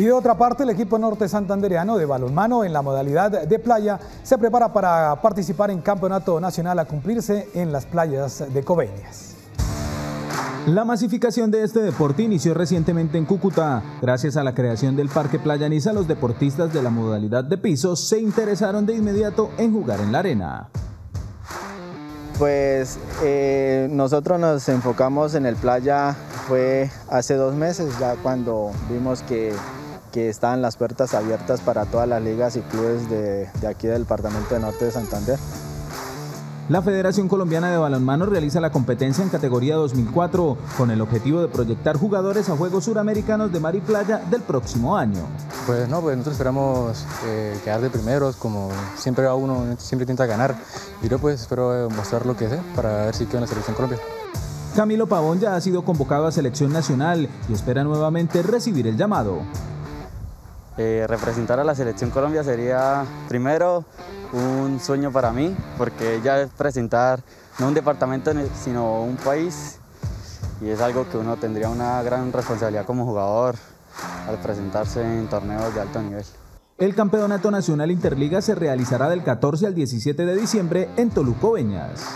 Y de otra parte, el equipo norte santandereano de balonmano en la modalidad de playa se prepara para participar en campeonato nacional a cumplirse en las playas de Coveñas. La masificación de este deporte inició recientemente en Cúcuta. Gracias a la creación del Parque Playa Niza, los deportistas de la modalidad de piso se interesaron de inmediato en jugar en la arena. Pues eh, nosotros nos enfocamos en el playa fue hace dos meses, ya cuando vimos que, que estaban las puertas abiertas para todas las ligas y clubes de, de aquí del Departamento de Norte de Santander. La Federación Colombiana de Balonmano realiza la competencia en categoría 2004 con el objetivo de proyectar jugadores a Juegos Suramericanos de Mar y Playa del próximo año. Pues no, pues nosotros esperamos eh, quedar de primeros, como siempre a uno siempre intenta ganar. Y yo pues espero mostrar lo que sé para ver si quedo en la selección Colombia. Camilo Pavón ya ha sido convocado a selección nacional y espera nuevamente recibir el llamado. Eh, representar a la selección Colombia sería primero un sueño para mí, porque ya es presentar no un departamento, sino un país, y es algo que uno tendría una gran responsabilidad como jugador al presentarse en torneos de alto nivel. El Campeonato Nacional Interliga se realizará del 14 al 17 de diciembre en Toluco, Beñas.